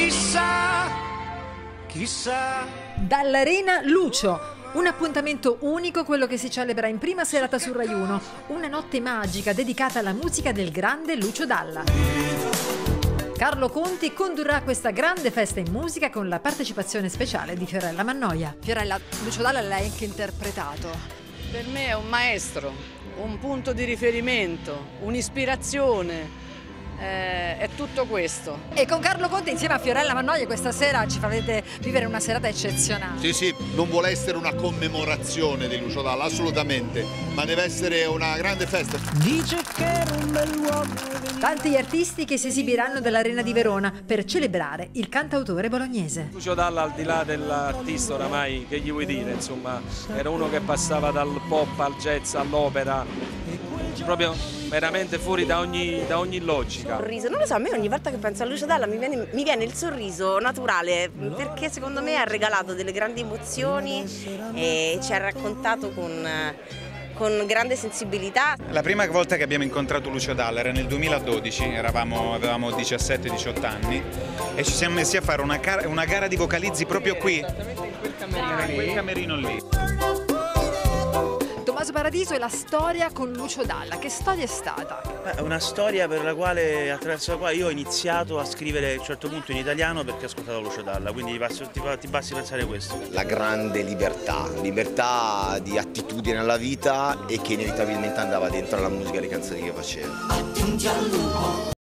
chissà, chissà. Dall'Arena Lucio. Un appuntamento unico, quello che si celebra in prima serata su Rai 1. Una notte magica dedicata alla musica del grande Lucio Dalla. Carlo Conti condurrà questa grande festa in musica con la partecipazione speciale di Fiorella Mannoia. Fiorella, Lucio Dalla l'hai anche interpretato. Per me è un maestro, un punto di riferimento, un'ispirazione. Eh, è tutto questo. E con Carlo Conti insieme a Fiorella Mannoia questa sera ci farete vivere una serata eccezionale. Sì, sì, non vuole essere una commemorazione di Lucio Dalla, assolutamente, ma deve essere una grande festa. Dice che era un bell'uomo. Tanti gli artisti che si esibiranno dall'Arena di Verona per celebrare il cantautore bolognese. Lucio Dalla al di là dell'artista oramai che gli vuoi dire insomma era uno che passava dal pop al jazz all'opera proprio veramente fuori da ogni, da ogni logica sorriso, non lo so, a me ogni volta che penso a Lucio Dalla mi viene, mi viene il sorriso naturale perché secondo me ha regalato delle grandi emozioni e ci ha raccontato con con grande sensibilità. La prima volta che abbiamo incontrato Lucio Dalla era nel 2012, eravamo, avevamo 17-18 anni e ci siamo messi a fare una, una gara di vocalizzi proprio qui, in quel camerino, in quel camerino lì. Tommaso Paradiso e la storia con Lucio Dalla, che storia è stata? È una storia per la quale, attraverso la quale io ho iniziato a scrivere a un certo punto in italiano perché ho ascoltato Lucio Dalla, quindi ti, basti, ti, ti basti pensare questo. La grande libertà, libertà di attitudine alla vita e che inevitabilmente andava dentro alla musica e alle canzoni che faceva.